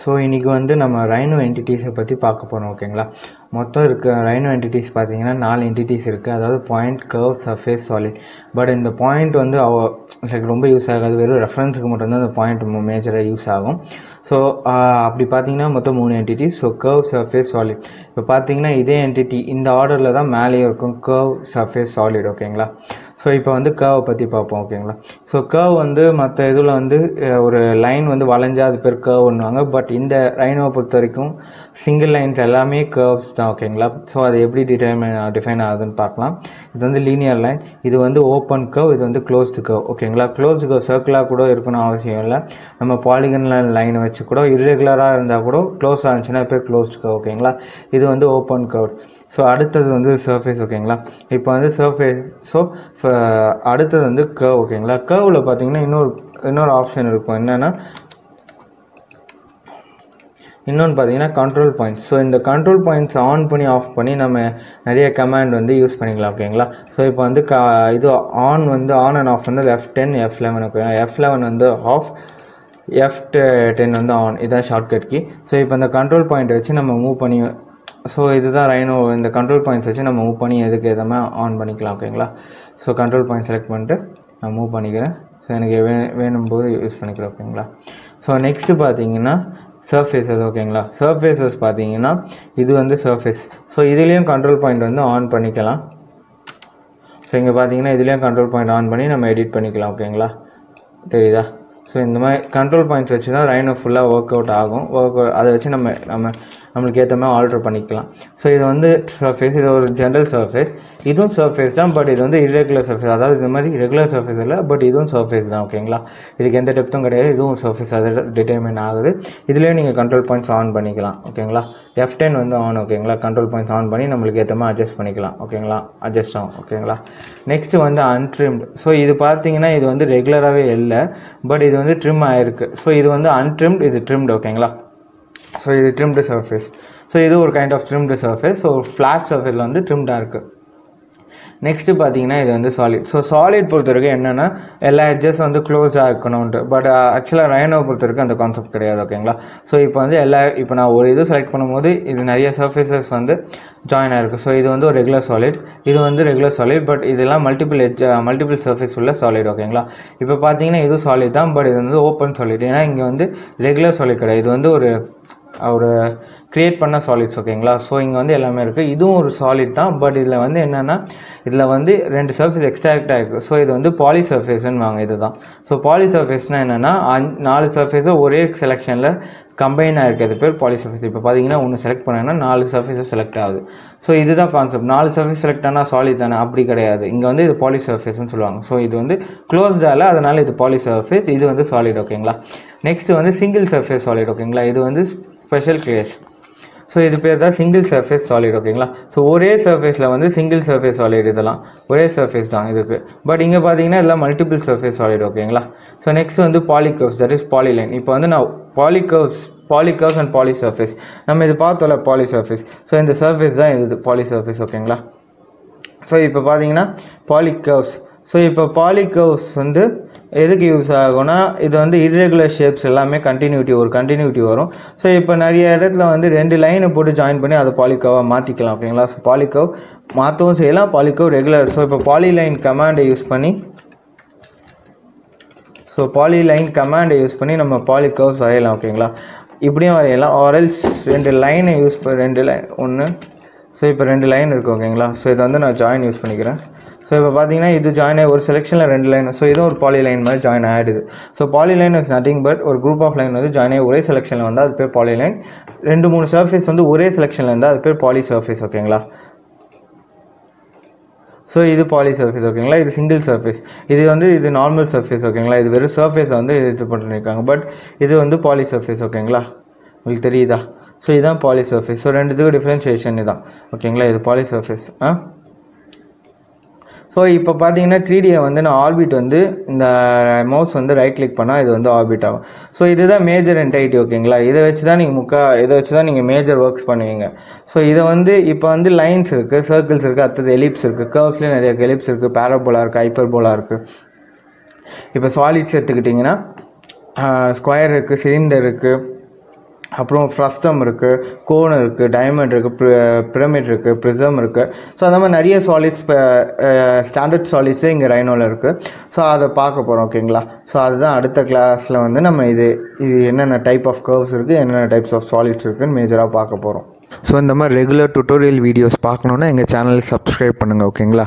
So இன்றைக்கி வந்து நம்ம ரைனோ என்டிட்டிஸை பற்றி பார்க்க போகிறோம் ஓகேங்களா மொத்தம் இருக்க ரைனோ என்டிட்டிஸ் பார்த்தீங்கன்னா நாலு என்டிட்டிஸ் இருக்குது அதாவது point curve surface solid but இந்த பாயிண்ட் வந்து அவ லைக் ரொம்ப யூஸ் ஆகாது. வெறும் ரெஃபரன்ஸுக்கு மட்டும்தான் இந்த பாயிண்ட் மேஜராக யூஸ் ஆகும். ஸோ அப்படி பார்த்தீங்கன்னா மொத்தம் மூணு entities so curve surface solid இப்போ பார்த்தீங்கன்னா இதே என்டிட்டி இந்த ஆர்டரில் தான் மேலேயும் இருக்கும். கர்வ் சர்ஃபேஸ் சாலிட் ஓகேங்களா ஸோ இப்போ வந்து கர்வை பற்றி பார்ப்போம் ஓகேங்களா ஸோ கர்வ் வந்து மற்ற இதில் வந்து ஒரு லைன் வந்து வளைஞ்சா அது பேர் கர்வ்னுவாங்க பட் இந்த ரைனோவை பொறுத்த வரைக்கும் சிங்கிள் லைன்ஸ் எல்லாமே கர்வ்ஸ் தான் ஓகேங்களா ஸோ அது எப்படி டிட்டர்மைன் டிஃபைன் ஆகுதுன்னு பார்க்கலாம். இது வந்து லீனியர் லைன் இது வந்து ஓப்பன் கர்வ் இது வந்து க்ளோஸ்டு கர்வ் ஓகேங்களா க்ளோஸ்டு கர்வ் சர்க்கிளாக கூட இருக்கணும் அவசியம் இல்லை. நம்ம பாலிகன் லைனை வச்சு கூட இர்ரெகுலராக இருந்தால் கூட க்ளோஸ் ஆனிச்சுன்னா பேர் க்ளோஸ்டு கர்வ் ஓகேங்களா இது வந்து ஓப்பன் கர்வ் ஸோ அடுத்தது வந்து சர்ஃபேஸ் ஓகேங்களா இப்போ வந்து சர்ஃபேஸ் ஸோ அடுத்தது வந்து கர்வ் ஓகேங்களா கர்வில் பார்த்தீங்கன்னா இன்னொரு இன்னொரு ஆப்ஷன் இருக்கும். என்னென்னா இன்னொன்று பார்த்தீங்கன்னா கண்ட்ரோல் பாயிண்ட்ஸ் ஸோ இந்த கண்ட்ரோல் பாயிண்ட்ஸ் ஆன் பண்ணி ஆஃப் பண்ணி நம்ம நிறைய கமாண்ட் வந்து யூஸ் பண்ணிக்கலாம் ஓகேங்களா ஸோ இப்போ வந்து க இது ஆன் வந்து ஆன் அண்ட் ஆஃப் வந்து எஃப் டென் எஃப் லெவன் ஓகேங்களா எஃப் லெவன் வந்து ஆஃப் எஃப் டென் வந்து ஆன் இதான் ஷார்ட்கட் கீ ஸோ இப்போ இந்த கண்ட்ரோல் பாயிண்ட் வச்சு நம்ம மூவ் பண்ணி ஸோ இதுதான் ரைனோ இந்த கண்ட்ரோல் பாயிண்ட்ஸ் வச்சு நம்ம மூவ் பண்ணி எதுக்கு எதாமே ஆன் பண்ணிக்கலாம் ஓகேங்களா ஸோ கண்ட்ரோல் பாயிண்ட் செலக்ட் பண்ணிட்டு நான் மூவ் பண்ணிக்கிறேன். ஸோ எனக்கு வே வேணும் போது யூஸ் பண்ணிக்கிறேன் ஓகேங்களா ஸோ நெக்ஸ்ட்டு பார்த்தீங்கன்னா சர்ஃபேஸஸ் ஓகேங்களா சர்ஃபேஸஸ் பார்த்தீங்கன்னா இது வந்து சர்ஃபேஸ் ஸோ இதுலேயும் கண்ட்ரோல் பாயிண்ட் வந்து ஆன் பண்ணிக்கலாம். ஸோ இங்கே பார்த்தீங்கன்னா இதுலேயும் கண்ட்ரோல் பாயிண்ட் ஆன் பண்ணி நம்ம எடிட் பண்ணிக்கலாம் ஓகேங்களா தெரியுதா? ஸோ இந்த மாதிரி கண்ட்ரோல் பாயிண்ட்ஸ் வச்சு தான் ரைனோ ஃபுல்லாக ஒர்க் அவுட் ஆகும். ஒர்க் அதை வச்சு நம்ம நம்ம நம்மளுக்கு ஏற்ற மாதிரி ஆல்டர் பண்ணிக்கலாம். ஸோ இது வந்து சர்ஃபேஸ் இது ஒரு ஜென்ரல் சர்ஃபேஸ் இதுவும் சர்ஃபேஸ் தான் பட் இது வந்து இரெகுலர் சர்ஃபேஸ் அதாவது இது மாதிரி ரெகுலர் சர்ஃபேஸ் இல்லை பட் இதுவும் சர்ஃபேஸ் தான் ஓகேங்களா இதுக்கு எந்த டெப்த்தும் கிடையாது இதுவும் சர்ஃபேஸ் அது டிட்டர்மின் ஆகுது. இதுலேயே நீங்கள் கண்ட்ரோல் பாயிண்ட்ஸ் ஆன் பண்ணிக்கலாம் ஓகேங்களா எஃப் டென் வந்து ஆன் ஓகேங்களா கண்ட்ரோல் பாயிண்ட்ஸ் ஆன் பண்ணி நம்மளுக்கு ஏற்ற மாதிரி அட்ஜஸ்ட் பண்ணிக்கலாம் ஓகேங்களா அட்ஜஸ்ட் ஆகும் ஓகேங்களா நெக்ஸ்ட் வந்து அன்ட்ரிம்டு ஸோ இது பார்த்தீங்கன்னா இது வந்து ரெகுலராகவே இல்லை பட் இது வந்து ட்ரிம் ஆகிருக்கு ஸோ இது வந்து அன்ட்ரிம்டு இது ட்ரிம்டு ஓகேங்களா ஸோ இது ட்ரிம்டு சர்ஃபேஸ் ஸோ இது ஒரு kind of trimmed surface so flat சர்ஃபேஸில் வந்து ட்ரிம்டாக இருக்குது நெக்ஸ்ட்டு பார்த்தீங்கன்னா இது வந்து சாலிட் ஸோ சாலிட் பொறுத்த வரைக்கும் என்னென்னா எல்லா எட்ஜஸ் வந்து க்ளோஸாக இருக்கணும்ட்டு பட் uh, ஆக்சுவலாக ரைனோவை பொறுத்த வரைக்கும் அந்த கான்செப்ட் கிடையாது ஓகேங்களா ஸோ இப்போ வந்து எல்லா இப்போ நான் ஒரு இது செலக்ட் பண்ணும்போது இது நிறைய சர்ஃபேசஸ் வந்து ஜாயின் ஆகிருக்கு ஸோ இது வந்து ஒரு ரெகுலர் சாலிட் இது வந்து ரெகுலர் சாலிட் பட் இதெல்லாம் மல்டிபிள் எட்ஜ் மல்டிபிள் சர்ஃபேஸ் உள்ள சாலிட் ஓகேங்களா இப்போ பார்த்தீங்கன்னா இது சாலிட் தான் பட் இது வந்து ஓப்பன் சாலிட் ஏன்னா இங்கே வந்து ரெகுலர் சாலிட் கிடையாது. இது வந்து ஒரு ஒரு கிரியேட் பண்ண சாலிட்ஸ் ஓகேங்களா ஸோ இங்கே வந்து எல்லாமே இருக்குது இதுவும் ஒரு சாலிட் தான் பட் இதில் வந்து என்னென்னா இதில் வந்து ரெண்டு சர்ஃபேஸ் எக்ஸ்ட்ராக்ட் ஆகிருக்கு ஸோ இது வந்து பாலி சர்ஃபேஸ்ன்னு வாங்க இதுதான். ஸோ பாலி சர்ஃபேஸ்னால் என்னென்னா நாலு சர்ஃபேஸும் ஒரே செலெக்ஷனில் கம்பைன் ஆகிருக்கிறது பேர் பாலி சர்ஃபேஸ் இப்போ பார்த்தீங்கன்னா ஒன்று செலக்ட் பண்ணேன்னா நாலு சர்ஃபேஸை செலக்ட் ஆகுது. ஸோ இதுதான் கான்செப்ட் நாலு சர்ஃபேஸ் செலக்ட் ஆனால் சாலிட் தானே? அப்படி கிடையாது. இங்கே வந்து இது பாலி சர்ஃபேஸ்னு சொல்லுவாங்க. ஸோ இது வந்து க்ளோஸ்டால அதனால் இது பாலி சர்ஃபேஸ் இது வந்து சாலிட் ஓகேங்களா நெக்ஸ்ட் வந்து சிங்கிள் சர்ஃபேஸ் சாலிட் ஓகேங்களா இது வந்து ஸ்பெஷல் கிளேஸ் ஸோ இது பேர் தான் சிங்கிள் சர்ஃபேஸ் சாலிட் ஓகேங்களா ஸோ ஒரே சர்ஃபேஸில் வந்து சிங்கிள் சர்ஃபேஸ் சாலிட் இதெல்லாம். ஒரே சர்ஃபேஸ் தான் இதுக்கு. பட் இங்கே பார்த்தீங்கன்னா இதெல்லாம் மல்டிபிள் சர்ஃபேஸ் சாலிட் ஓகேங்களா ஸோ நெக்ஸ்ட் வந்து பாலிகர்வ்ஸ் தட் இஸ் பாலிலைன் இப்போ வந்து நான் polycurves polycurves and poly surface நம்ம இது பார்த்தோம்ல பாலி சர்ஃபேஸ் ஸோ இந்த சர்ஃபேஸ் தான் இது பாலி சர்ஃபேஸ் ஓகேங்களா ஸோ இப்போ பார்த்தீங்கன்னா பாலிகர்வ்ஸ் ஸோ இப்போ பாலிகர்வ்ஸ் வந்து எதுக்கு யூஸ் ஆகும்னா இது வந்து இர்ரெகுலர் ஷேப்ஸ் எல்லாமே கண்டினியூட்டி ஒரு கண்டினியூட்டி வரும். ஸோ இப்போ நிறைய இடத்துல வந்து ரெண்டு லைனை போட்டு ஜாயின் பண்ணி அதை பாலிகவாக மாற்றிக்கலாம் ஓகேங்களா? ஸோ பாலிகர்வ் மாற்றவும் செய்யலாம் பாலிகோவ் ரெகுலர் ஸோ இப்போ பாலிலைன் கமாண்டை யூஸ் பண்ணி ஸோ பாலிலைன் கமாண்டை யூஸ் பண்ணி நம்ம பாலிகவ் வரையலாம் ஓகேங்களா? இப்படியும் வரையலாம். ஆரல்ஸ் ரெண்டு லைனை யூஸ் பண்ண ரெண்டு லைன் ஒன்று ஸோ இப்போ ரெண்டு லைன் இருக்குது ஓகேங்களா? ஸோ இதை வந்து நான் ஜாயின் யூஸ் பண்ணிக்கிறேன். ஸோ இப்போ பார்த்தீங்கன்னா இது ஜாயின் ஆகி ஒரு செலெக்ஷனில் ரெண்டு லைன் ஸோ இதுவும் ஒரு பாலி லைன் மாதிரி ஜாயின் ஆகிடுது so poly line is nothing but ஒரு குரூப் ஆஃப் லைன் வந்து ஜாயின் ஆகி ஒரே செலெக்ஷனில் வந்தால் அது பேர் பாலி லைன் ரெண்டு மூணு சர்ஃபேஸ் வந்து ஒரே செலெக்ஷனில் இருந்தால் அது பேர் பாலி சர்ஃபேஸ் ஓகேங்களா ஸோ இது பாலி சர்ஃபேஸ் ஓகேங்களா இது சிங்கிள் சர்ஃபேஸ் இது வந்து இது நார்மல் சர்ஃபேஸ் ஓகேங்களா இது வெறும் சர்ஃபேஸை வந்து இது பண்ணியிருக்காங்க பட் இது வந்து பாலி சர்ஃபேஸ் ஓகேங்களா உங்களுக்கு தெரியுதா? ஸோ இதுதான் பாலி சர்ஃபேஸ் ஸோ ரெண்டுத்துக்கும் டிஃப்ரென்ஷியேஷன் இதுதான். ஓகேங்களா இது பாலி சர்ஃபேஸ் ஆ? ஸோ இப்போ பார்த்தீங்கன்னா த்ரீடியை வந்து நான் ஆர்பிட் வந்து இந்த மவுஸ் வந்து ரைட் கிளிக் பண்ணால் இது வந்து ஆர்பிட் ஆகும். ஸோ இதுதான் மேஜர் என்டைட்டி ஓகேங்களா இதை வச்சு தான் நீங்கள் முக்கா இதை வச்சு தான் நீங்கள் மேஜர் ஒர்க்ஸ் பண்ணுவீங்க. ஸோ இதை வந்து இப்போ வந்து லைன்ஸ் இருக்குது சர்க்கிள்ஸ் இருக்குது அடுத்தது எலிப்ஸ் இருக்குது கர்வ்ஸ்லேயும் நிறைய எலிப்ஸ் இருக்குது பேரபோலா இருக்குது ஹைப்பர்போலா இருக்குது இப்போ சாலிட்ஸ் எடுத்துக்கிட்டிங்கன்னா ஸ்கொயர் இருக்குது சிலிண்டர் இருக்குது அப்புறம் ஃப்ரஸ்டம் இருக்குது கோன் இருக்குது டைமண்ட் இருக்குது பிரமிட் இருக்குது ப்ரிசம் இருக்குது ஸோ அந்த மாதிரி நிறைய சாலிட்ஸ் ஸ்டாண்டர்ட் சாலிட்ஸே இங்கே ரைனோவில் இருக்குது ஸோ அதை பார்க்க போகிறோம் ஓகேங்களா ஸோ அதுதான் அடுத்த கிளாஸில் வந்து நம்ம இது இது என்னென்ன டைப் ஆஃப் கர்வ்ஸ் இருக்குது என்னென்ன டைப்ஸ் ஆஃப் சாலிட்ஸ் இருக்குதுன்னு மேஜராக பார்க்க போகிறோம் ஸோ இந்த மாதிரி ரெகுலர் டுட்டோரியல் வீடியோஸ் பார்க்கணுன்னா எங்கள் சேனலை சப்ஸ்கிரைப் பண்ணுங்கள் ஓகேங்களா